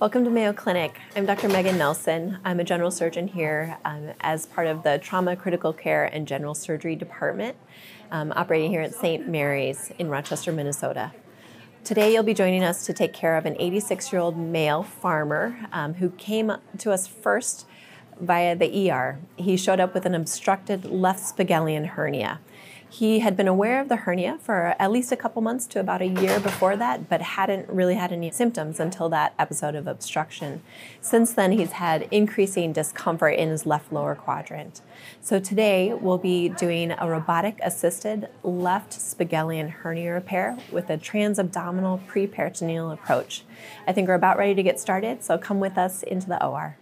Welcome to Mayo Clinic. I'm Dr. Megan Nelson. I'm a general surgeon here um, as part of the Trauma, Critical Care, and General Surgery Department, um, operating here at St. Mary's in Rochester, Minnesota. Today, you'll be joining us to take care of an 86 year old male farmer um, who came to us first via the ER. He showed up with an obstructed left Spigelian hernia. He had been aware of the hernia for at least a couple months to about a year before that, but hadn't really had any symptoms until that episode of obstruction. Since then, he's had increasing discomfort in his left lower quadrant. So today, we'll be doing a robotic assisted left Spigelian hernia repair with a transabdominal preperitoneal approach. I think we're about ready to get started, so come with us into the OR.